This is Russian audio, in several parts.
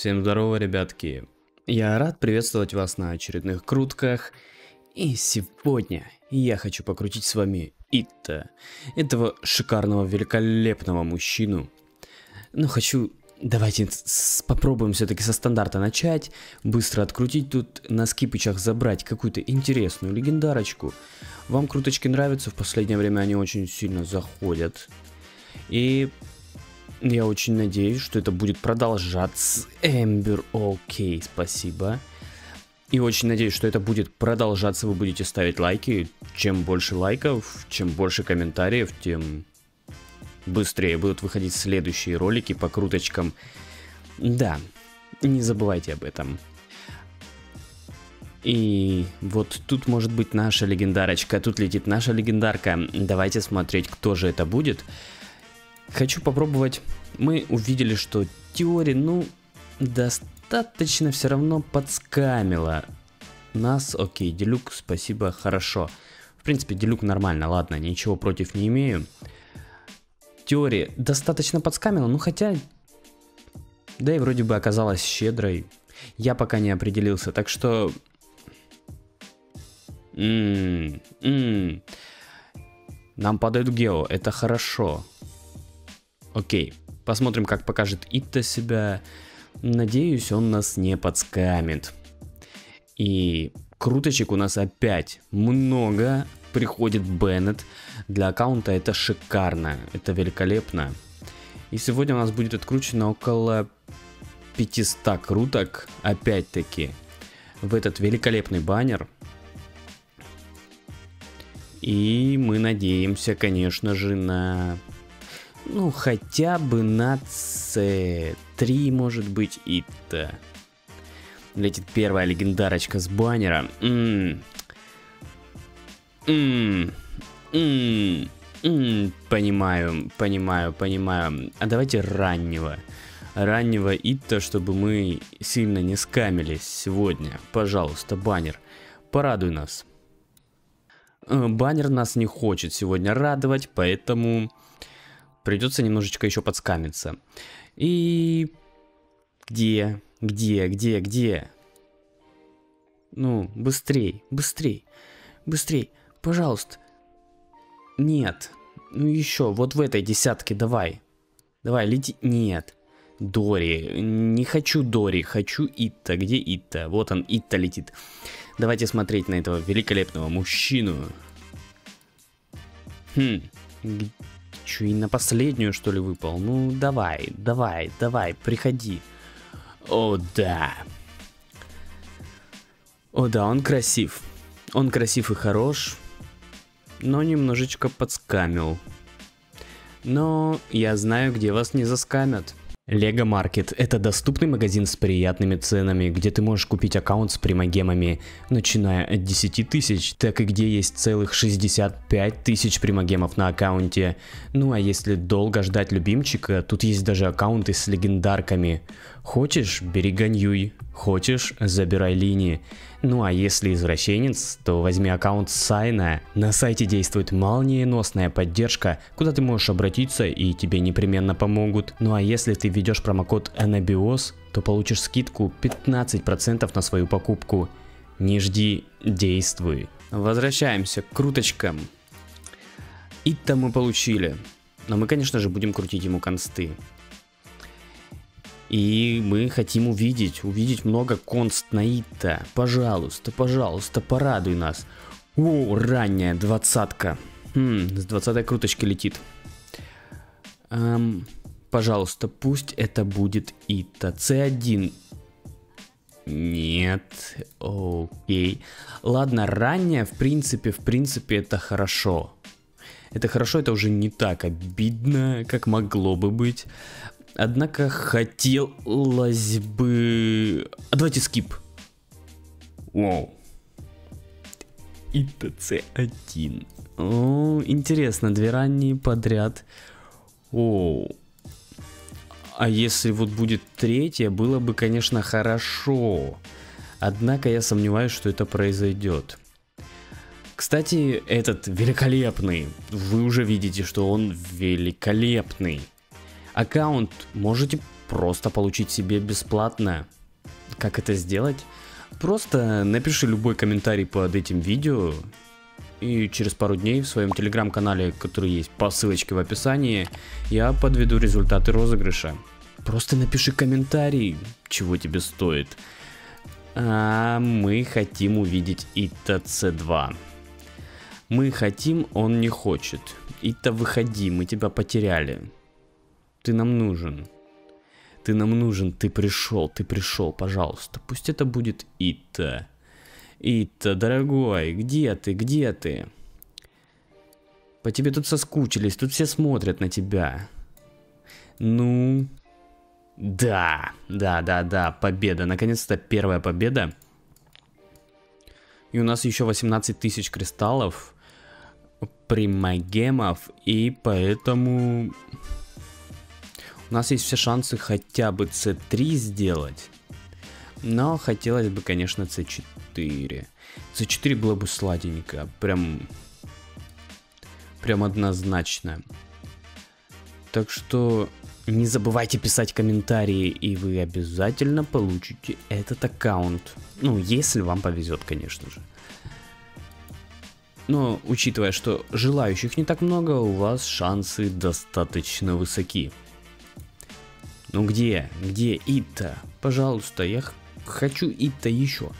Всем здорово, ребятки. Я рад приветствовать вас на очередных крутках. И сегодня я хочу покрутить с вами Итта, этого шикарного, великолепного мужчину. Но хочу Давайте попробуем все-таки со стандарта начать, быстро открутить тут, на скипычах забрать какую-то интересную легендарочку. Вам круточки нравятся, в последнее время они очень сильно заходят. И я очень надеюсь, что это будет продолжаться. Эмбер, окей, спасибо. И очень надеюсь, что это будет продолжаться, вы будете ставить лайки. Чем больше лайков, чем больше комментариев, тем быстрее будут выходить следующие ролики по круточкам. Да, не забывайте об этом. И вот тут может быть наша легендарочка, тут летит наша легендарка. Давайте смотреть, кто же это будет. Хочу попробовать. Мы увидели, что теория, ну, достаточно все равно подскамила нас. Окей, Делюк, спасибо, хорошо. В принципе, Делюк нормально, ладно, ничего против не имею теории достаточно подскамила, ну хотя... Да и вроде бы оказалась щедрой. Я пока не определился, так что... М -м -м. Нам падает Гео, это хорошо. Окей, посмотрим, как покажет Итта себя. Надеюсь, он нас не подскамит. И круточек у нас опять много приходит Беннет. Для аккаунта это шикарно, это великолепно. И сегодня у нас будет откручено около 500 круток, опять-таки, в этот великолепный баннер. И мы надеемся, конечно же, на... Ну, хотя бы на C3, может быть, и-то. Летит первая легендарочка с баннера. М -м, ммм, понимаю, понимаю, понимаю. А давайте раннего. Раннего Итта, чтобы мы сильно не скамились сегодня. Пожалуйста, баннер, порадуй нас. Э, баннер нас не хочет сегодня радовать, поэтому придется немножечко еще подскамиться. И где, где, где, где? Ну, быстрей, быстрей, быстрей. Пожалуйста. Нет. Ну еще, вот в этой десятке давай. Давай, лети. Нет. Дори. Не хочу Дори, хочу Итта. Где Итта? Вот он, Итта летит. Давайте смотреть на этого великолепного мужчину. Хм. Че, и на последнюю, что ли, выпал? Ну, давай, давай, давай, приходи. О, да. О, да, он красив. Он красив и хорош но немножечко подскамил. Но я знаю, где вас не заскамят. Лего Маркет – это доступный магазин с приятными ценами, где ты можешь купить аккаунт с примагемами, начиная от 10 тысяч, так и где есть целых 65 тысяч примагемов на аккаунте. Ну а если долго ждать любимчика, тут есть даже аккаунты с легендарками. Хочешь – бери Ганьюй, хочешь – забирай линии. Ну а если извращенец, то возьми аккаунт Сайна. На сайте действует молниеносная поддержка, куда ты можешь обратиться и тебе непременно помогут. Ну а если ты введешь промокод Anabioz, то получишь скидку 15% на свою покупку. Не жди, действуй. Возвращаемся к круточкам. И-то мы получили. Но мы, конечно же, будем крутить ему консты. И мы хотим увидеть, увидеть много констнаита. Пожалуйста, пожалуйста, порадуй нас. О, ранняя двадцатка. Хм, с двадцатой круточки летит. Эм, пожалуйста, пусть это будет Ита. С1. Нет, окей. Ладно, ранняя, в принципе, в принципе, это хорошо. Это хорошо, это уже не так обидно, как могло бы быть. Однако хотелось бы... А давайте скип. Вау. И ТЦ1. О, интересно, две ранние подряд. О, а если вот будет третья, было бы, конечно, хорошо. Однако я сомневаюсь, что это произойдет. Кстати, этот великолепный. Вы уже видите, что он великолепный аккаунт можете просто получить себе бесплатно. Как это сделать? Просто напиши любой комментарий под этим видео, и через пару дней в своем телеграм-канале, который есть по ссылочке в описании, я подведу результаты розыгрыша. Просто напиши комментарий, чего тебе стоит. А мы хотим увидеть ИТЦ-2. Мы хотим, он не хочет. Ита, выходи, мы тебя потеряли. Ты нам нужен. Ты нам нужен, ты пришел, ты пришел, пожалуйста. Пусть это будет Ита. Ита, дорогой, где ты, где ты? По тебе тут соскучились, тут все смотрят на тебя. Ну, да, да, да, да, победа. Наконец-то первая победа. И у нас еще 18 тысяч кристаллов, примагемов, и поэтому у нас есть все шансы хотя бы C3 сделать. Но хотелось бы, конечно, C4. C4 было бы сладенько, прям, прям однозначно. Так что не забывайте писать комментарии, и вы обязательно получите этот аккаунт. Ну, если вам повезет, конечно же. Но, учитывая, что желающих не так много, у вас шансы достаточно высоки. Ну где? Где Ита? Пожалуйста, я хочу Ита еще.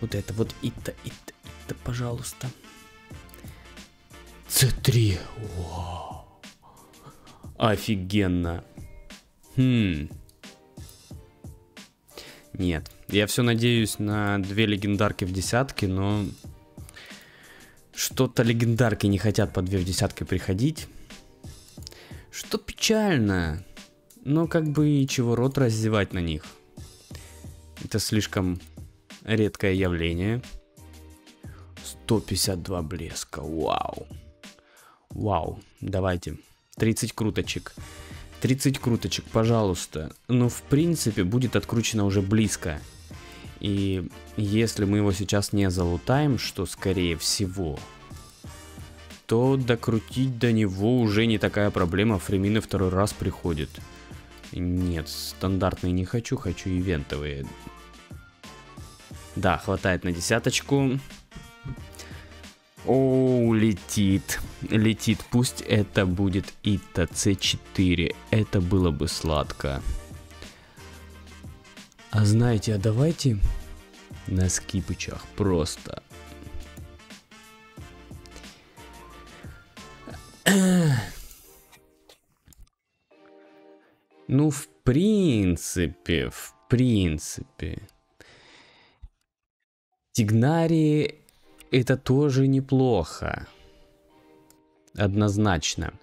Вот это вот Ита, Ита, Ита, пожалуйста. С3. Офигенно. Хм. Нет, я все надеюсь на две легендарки в десятке, но что-то легендарки не хотят по две в десятке приходить. Что печально. Но как бы и чего рот раздевать на них. Это слишком редкое явление. 152 блеска, вау. Вау, давайте. 30 круточек. 30 круточек, пожалуйста. Но в принципе будет откручено уже близко. И если мы его сейчас не залутаем, что скорее всего, то докрутить до него уже не такая проблема. Фремины второй раз приходит. Нет, стандартные не хочу, хочу ивентовые. Да, хватает на десяточку. О, летит. Летит. Пусть это будет ИТА C4. Это было бы сладко. А знаете, а давайте на скипычах просто. Ну, в принципе, в принципе. Тигнарии это тоже неплохо. Однозначно.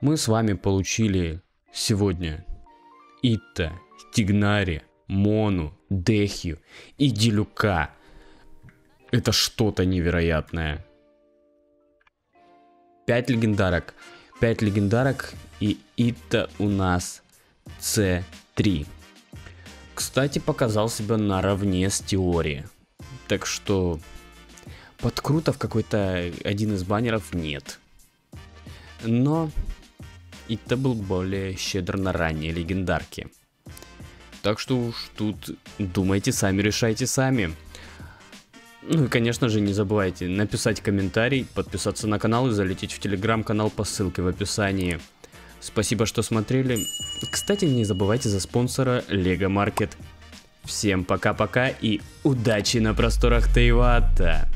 Мы с вами получили сегодня Ита, Тигнари, Мону, Дехью и Делюка. Это что-то невероятное. Пять легендарок. Пять легендарок и Ита у нас C3. Кстати, показал себя наравне с теорией. Так что подкрутов какой-то один из баннеров нет. Но это был более щедр на ранние легендарки. Так что уж тут думайте сами, решайте сами. Ну и конечно же не забывайте написать комментарий, подписаться на канал и залететь в телеграм-канал по ссылке в описании. Спасибо, что смотрели. Кстати, не забывайте за спонсора Лего Маркет. Всем пока-пока и удачи на просторах Тайвата!